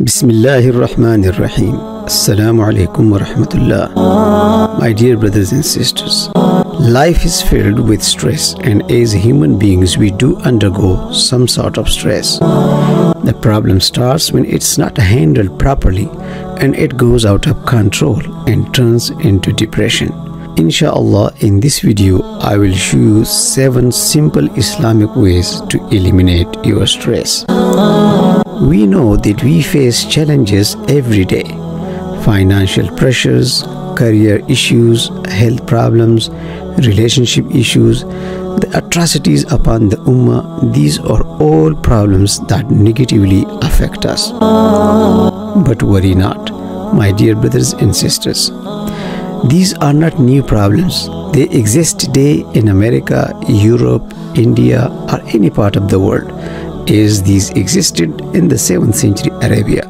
Bismillahir Rahmanir Rahim. Assalamu alaikum wa rahmatullah. My dear brothers and sisters, life is filled with stress, and as human beings, we do undergo some sort of stress. The problem starts when it's not handled properly and it goes out of control and turns into depression. Inshallah, in this video, I will show you 7 simple Islamic ways to eliminate your stress. We know that we face challenges every day financial pressures, career issues, health problems, relationship issues, the atrocities upon the Ummah. These are all problems that negatively affect us. But worry not, my dear brothers and sisters. These are not new problems. They exist today in America, Europe, India, or any part of the world as these existed in the 7th century Arabia.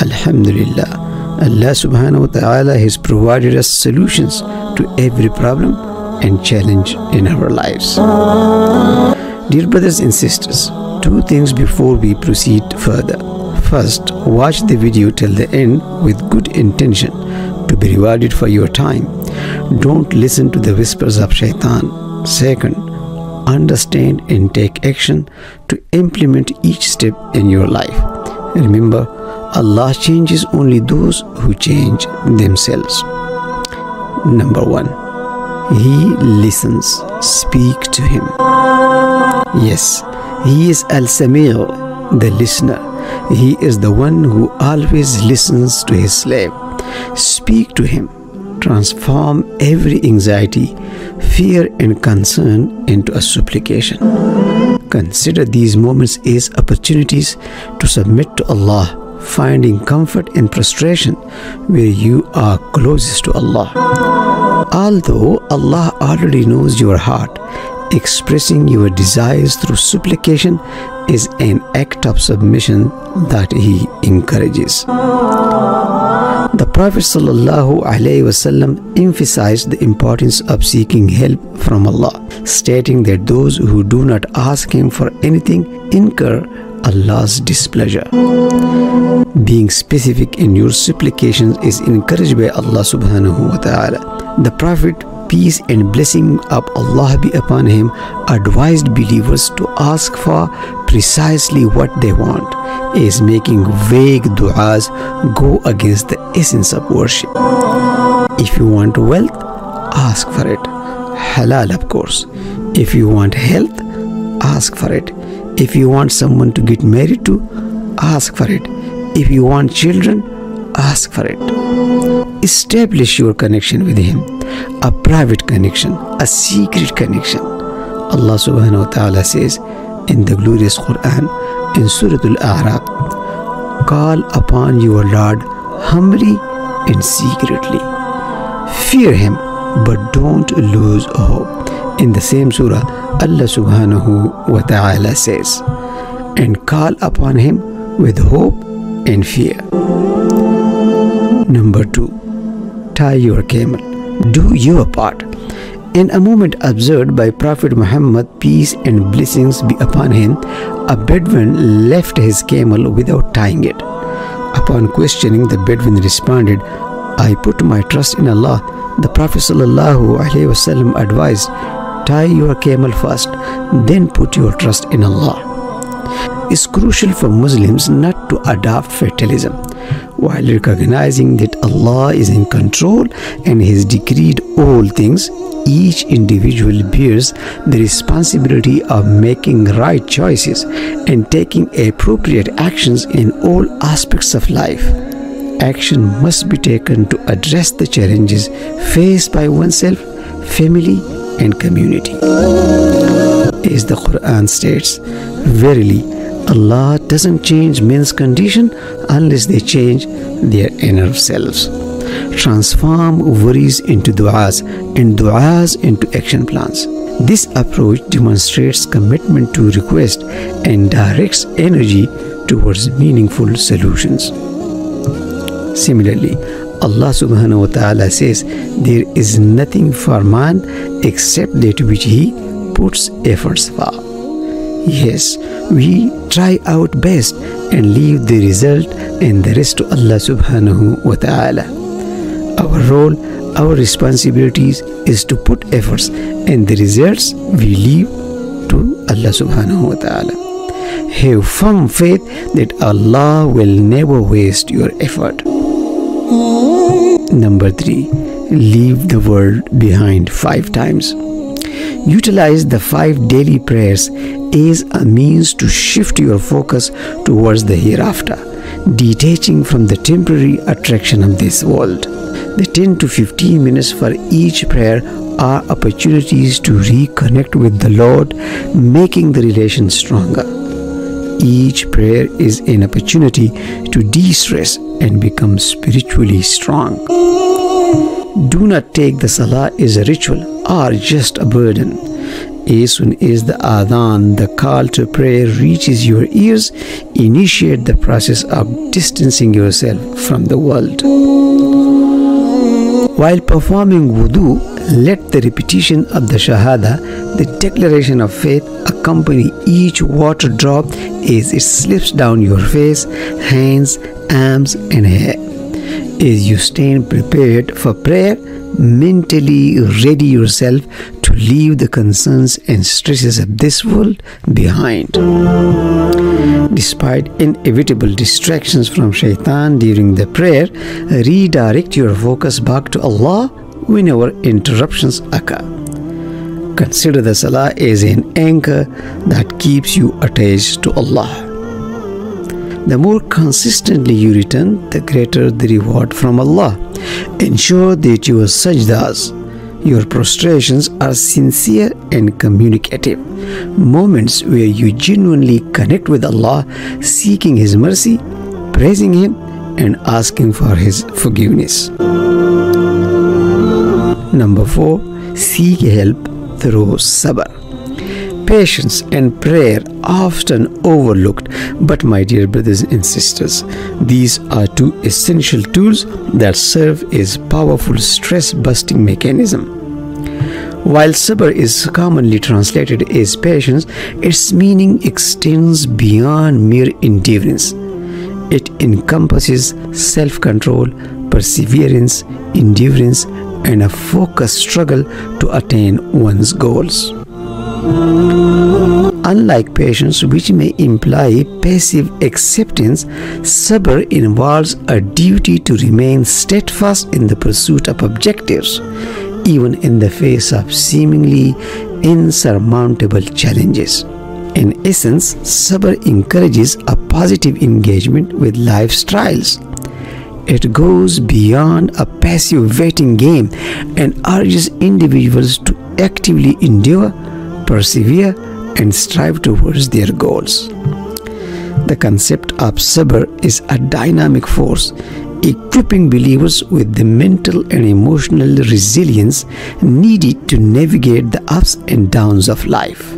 Alhamdulillah, Allah subhanahu wa ta'ala has provided us solutions to every problem and challenge in our lives. Dear brothers and sisters, two things before we proceed further. First, watch the video till the end with good intention to be rewarded for your time. Don't listen to the whispers of shaitan. Second, understand and take action to implement each step in your life. Remember, Allah changes only those who change themselves. Number one, He listens. Speak to Him. Yes, He is Al Sami, the listener. He is the one who always listens to His slave. Speak to Him transform every anxiety, fear, and concern into a supplication. Consider these moments as opportunities to submit to Allah, finding comfort in prostration where you are closest to Allah. Although Allah already knows your heart, expressing your desires through supplication is an act of submission that He encourages. The Prophet ﷺ emphasized the importance of seeking help from Allah, stating that those who do not ask Him for anything incur Allah's displeasure. Being specific in your supplications is encouraged by Allah subhanahu wa ta'ala. The Prophet peace and blessing of Allah be upon him, advised believers to ask for precisely what they want, as making vague du'as go against the essence of worship. If you want wealth, ask for it. Halal, of course. If you want health, ask for it. If you want someone to get married to, ask for it. If you want children, ask for it. Establish your connection with Him, a private connection, a secret connection. Allah subhanahu wa ta'ala says in the glorious Quran in Surah Al A'raf, Call upon your Lord humbly and secretly. Fear Him, but don't lose hope. In the same surah, Allah subhanahu wa ta'ala says, And call upon Him with hope and fear. Number two, tie your camel. Do your part. In a moment observed by Prophet Muhammad, peace and blessings be upon him, a Bedouin left his camel without tying it. Upon questioning, the Bedouin responded, I put my trust in Allah. The Prophet ﷺ advised, tie your camel first, then put your trust in Allah. It's crucial for Muslims not to adopt fatalism while recognizing that Allah is in control and Has decreed all things, each individual bears the responsibility of making right choices and taking appropriate actions in all aspects of life. Action must be taken to address the challenges faced by oneself, family, and community. As the Quran states, Verily, Allah doesn't change men's condition unless they change their inner selves. Transform worries into du'as and du'as into action plans. This approach demonstrates commitment to request and directs energy towards meaningful solutions. Similarly, Allah subhanahu wa ta'ala says, There is nothing for man except that which he puts efforts for. Yes, we try our best and leave the result and the rest to Allah subhanahu wa ta'ala. Our role, our responsibilities is to put efforts and the results we leave to Allah subhanahu wa ta'ala. Have firm faith that Allah will never waste your effort. Number three, leave the world behind five times. Utilize the five daily prayers as a means to shift your focus towards the hereafter, detaching from the temporary attraction of this world. The 10 to 15 minutes for each prayer are opportunities to reconnect with the Lord, making the relation stronger. Each prayer is an opportunity to de stress and become spiritually strong. Do not take the salah as a ritual or just a burden. As soon as the adhan, the call to prayer, reaches your ears, initiate the process of distancing yourself from the world. While performing wudu, let the repetition of the Shahada, the declaration of faith, accompany each water drop as it slips down your face, hands, arms, and hair. As you stand prepared for prayer, mentally ready yourself to leave the concerns and stresses of this world behind. Despite inevitable distractions from shaitan during the prayer, redirect your focus back to Allah whenever interruptions occur. Consider the salah as an anchor that keeps you attached to Allah. The more consistently you return, the greater the reward from Allah. Ensure that your sajdas, your prostrations are sincere and communicative. Moments where you genuinely connect with Allah, seeking His mercy, praising Him, and asking for His forgiveness. Number four, seek help through sabr. Patience and prayer often overlooked, but my dear brothers and sisters, these are two essential tools that serve as powerful stress busting mechanism. While sabr is commonly translated as patience, its meaning extends beyond mere endurance. It encompasses self control, perseverance, endurance, and a focused struggle to attain one's goals. Unlike patience, which may imply passive acceptance, sabr involves a duty to remain steadfast in the pursuit of objectives, even in the face of seemingly insurmountable challenges. In essence, sabr encourages a positive engagement with life's trials. It goes beyond a passive waiting game and urges individuals to actively endure, persevere, and strive towards their goals. The concept of sabr is a dynamic force equipping believers with the mental and emotional resilience needed to navigate the ups and downs of life.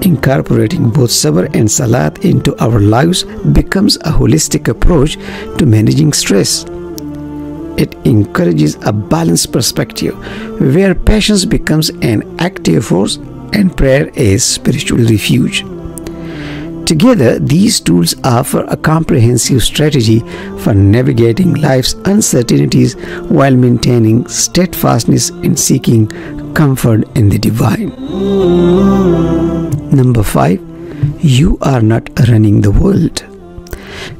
Incorporating both sabr and salat into our lives becomes a holistic approach to managing stress. It encourages a balanced perspective where patience becomes an active force and prayer a spiritual refuge. Together, these tools offer a comprehensive strategy for navigating life's uncertainties while maintaining steadfastness in seeking comfort in the divine. Number 5. You are not running the world.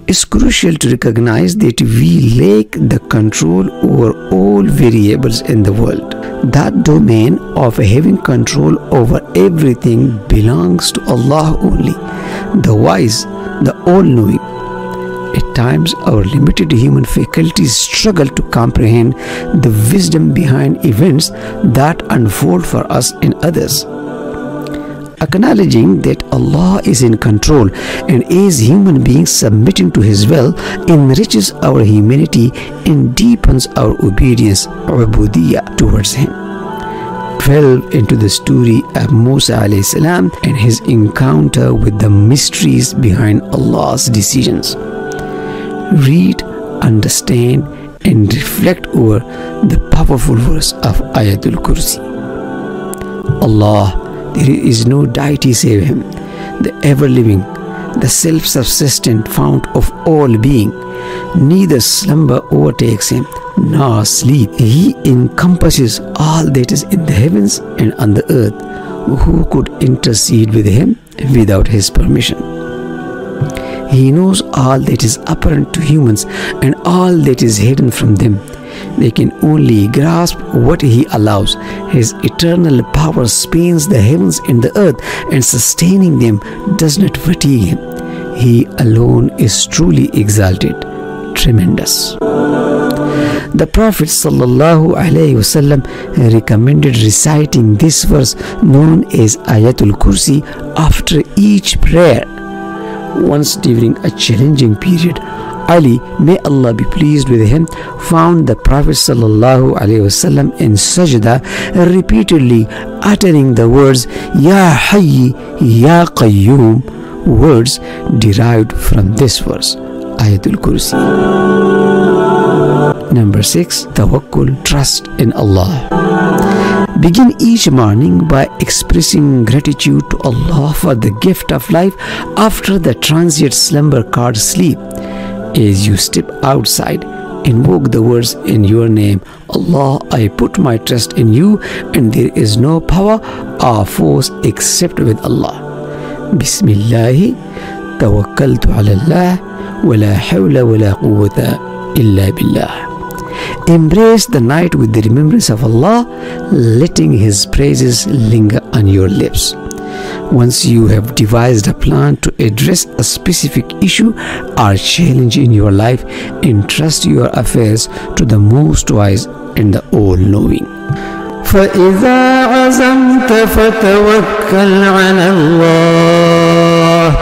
It's crucial to recognize that we lack the control over all variables in the world. That domain of having control over everything belongs to Allah only, the wise, the all knowing. At times, our limited human faculties struggle to comprehend the wisdom behind events that unfold for us and others. Acknowledging that Allah is in control and as human beings submitting to His will enriches our humanity and deepens our obedience, ubudiyah towards Him. Delve into the story of Musa salam and his encounter with the mysteries behind Allah's decisions. Read, understand, and reflect over the powerful verse of Ayatul Kursi. Allah There is no deity save him, the ever living, the self subsistent fount of all being. Neither slumber overtakes him nor sleep. He encompasses all that is in the heavens and on the earth. Who could intercede with him without his permission? He knows all that is apparent to humans and all that is hidden from them. They can only grasp what He allows. His eternal power spans the heavens and the earth, and sustaining them does not fatigue Him. He alone is truly exalted, tremendous. The Prophet ﷺ recommended reciting this verse known as Ayatul Kursi after each prayer. Once during a challenging period, Ali, may Allah be pleased with him, found the Prophet ﷺ in sajda repeatedly uttering the words Ya Hayy, Ya Qayyum, words derived from this verse, Ayatul Kursi. Number 6. Tawakkul, trust in Allah. Begin each morning by expressing gratitude to Allah for the gift of life after the transient slumber called sleep. As you step outside, invoke the words in your name Allah, I put my trust in you, and there is no power or force except with Allah. Tawakkaltu ala Allah, hawla wa la quwwata illa billah. Embrace the night with the remembrance of Allah, letting His praises linger on your lips. Once you have devised a plan to address a specific issue or challenge in your life, entrust your affairs to the Most Wise and the All Knowing. فإذا عزمت فتوكل على الله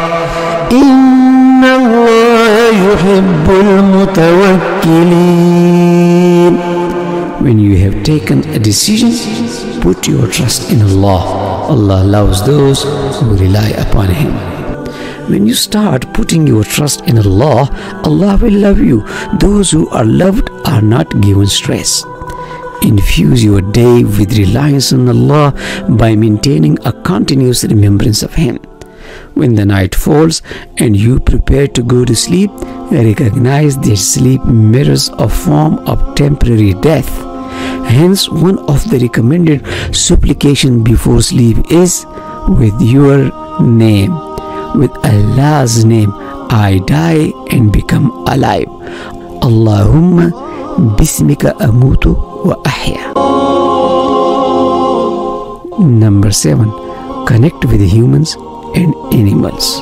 إن الله يحب المتوكلين when you have taken a decision, put your trust in Allah. Allah loves those who rely upon Him. When you start putting your trust in Allah, Allah will love you. Those who are loved are not given stress. Infuse your day with reliance on Allah by maintaining a continuous remembrance of Him. When the night falls and you prepare to go to sleep, recognize that sleep mirrors a form of temporary death. Hence, one of the recommended supplication before sleep is with your name. With Allah's name, I die and become alive. Allahumma bismika amutu wa ahya. Number 7. Connect with humans and animals.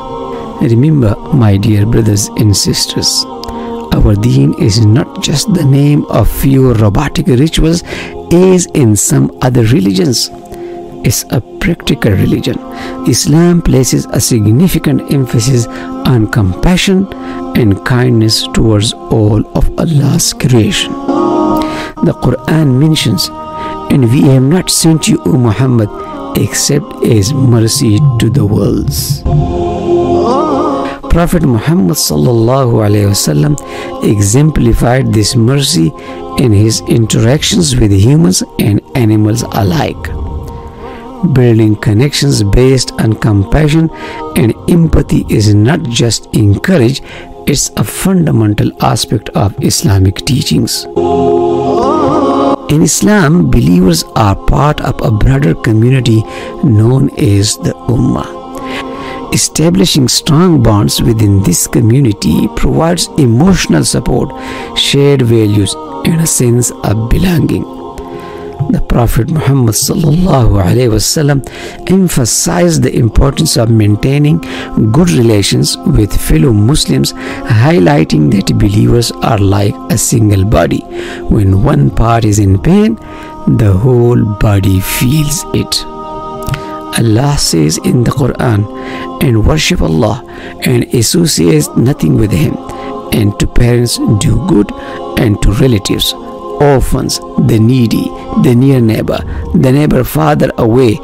Remember, my dear brothers and sisters, our deen is not just the name of few robotic rituals as in some other religions. It's a practical religion. Islam places a significant emphasis on compassion and kindness towards all of Allah's creation. The Quran mentions, and we have not sent you, O Muhammad, except as mercy to the worlds. Prophet Muhammad wasallam exemplified this mercy in his interactions with humans and animals alike. Building connections based on compassion and empathy is not just encouraged, it's a fundamental aspect of Islamic teachings. In Islam, believers are part of a broader community known as the Ummah. Establishing strong bonds within this community provides emotional support, shared values, and a sense of belonging. The Prophet Muhammad emphasized the importance of maintaining good relations with fellow Muslims, highlighting that believers are like a single body. When one part is in pain, the whole body feels it. Allah says in the Quran, and worship Allah and associate nothing with Him, and to parents do good, and to relatives, orphans, the needy, the near neighbor, the neighbor farther away,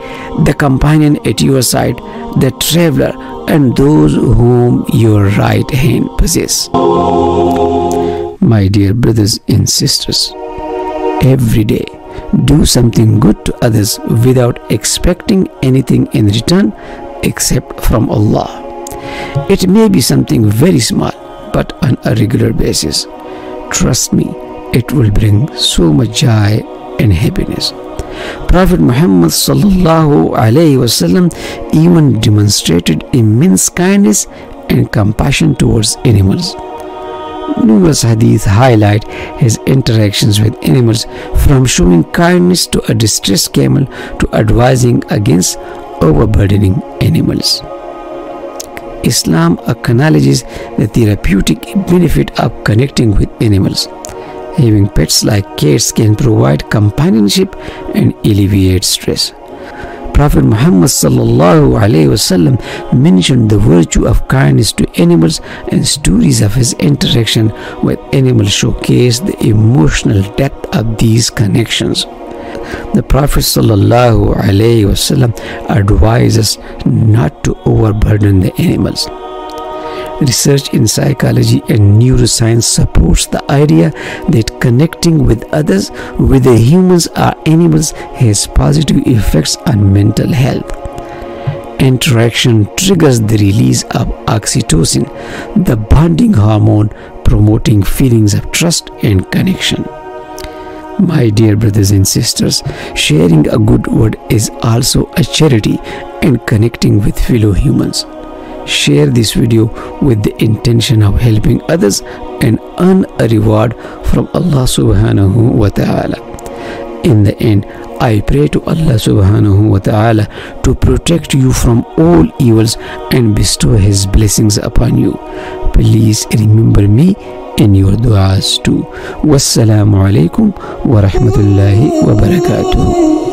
the companion at your side, the traveler, and those whom your right hand possess. My dear brothers and sisters, every day do something good to others without expecting anything in return except from Allah. It may be something very small, but on a regular basis. Trust me, it will bring so much joy and happiness. Prophet Muhammad wasallam even demonstrated immense kindness and compassion towards animals. Numerous hadith highlight his interactions with animals from showing kindness to a distressed camel to advising against overburdening animals. Islam acknowledges the therapeutic benefit of connecting with animals. Having pets like cats can provide companionship and alleviate stress. Prophet Muhammad wasallam mentioned the virtue of kindness to animals and stories of his interaction with animals showcase the emotional depth of these connections. The Prophet wasallam advises not to overburden the animals. Research in psychology and neuroscience supports the idea that connecting with others, whether humans or animals, has positive effects on mental health. Interaction triggers the release of oxytocin, the bonding hormone promoting feelings of trust and connection. My dear brothers and sisters, sharing a good word is also a charity and connecting with fellow humans share this video with the intention of helping others and earn a reward from Allah subhanahu wa ta'ala. In the end, I pray to Allah subhanahu wa ta'ala to protect you from all evils and bestow His blessings upon you. Please remember me in your du'as too. Wassalamu alaikum wa rahmatullahi wa barakatuh.